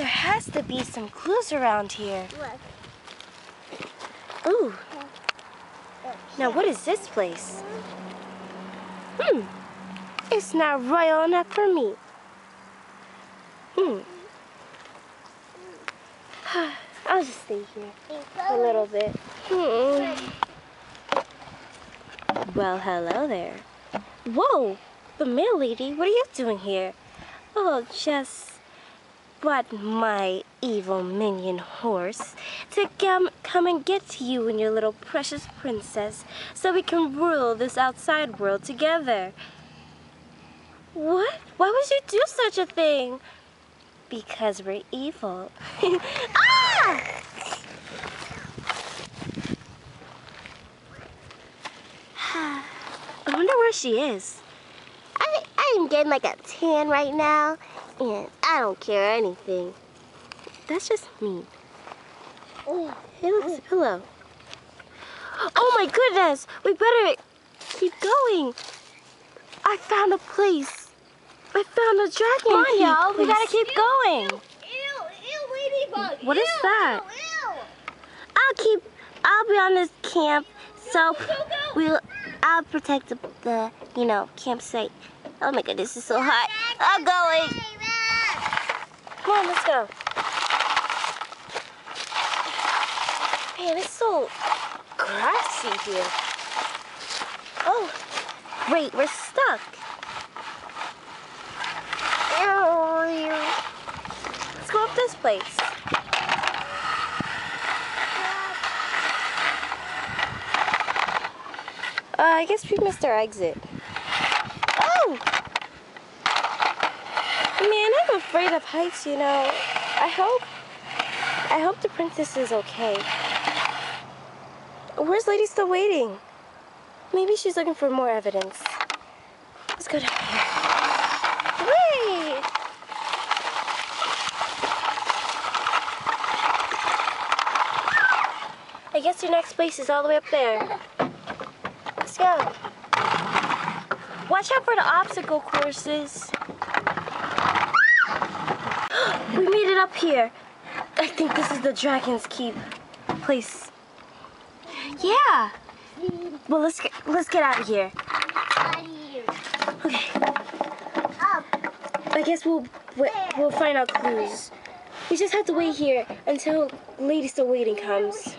There has to be some clues around here. Look. Ooh. Now, what is this place? Hmm. It's not royal enough for me. Hmm. I'll just stay here a little bit. Hmm. Well, hello there. Whoa! The mail lady, what are you doing here? Oh, just brought my evil minion horse to come, come and get you and your little precious princess so we can rule this outside world together. What? Why would you do such a thing? Because we're evil. ah! I wonder where she is. I, I am getting like a tan right now, and I don't care anything. That's just me. Hey, look, it's a pillow. Oh my goodness! We better keep going. I found a place. I found a dragon. Come on, y'all. We gotta keep going. Ew, ew, ladybug. What is Ew, that? Ew, ew. I'll keep. I'll be on this camp, so Go, go, go. we'll. I'll protect the, the you know, campsite. Oh my goodness, is so hot. I'm going. Come on, let's go. Man, it's so grassy here. Oh, wait, we're stuck. Let's go up this place. Uh, I guess we missed our exit. Oh! I'm afraid of heights, you know. I hope... I hope the princess is okay. Where's Lady Stillwaiting? Maybe she's looking for more evidence. Let's go down here. Whee! I guess your next place is all the way up there. Let's go. Watch out for the obstacle courses. Up here. I think this is the Dragon's Keep place. Yeah. Well, let's get, let's get out of here. Okay. I guess we'll we- we'll find out clues. We just have to wait here until Lady Stillwaiting comes.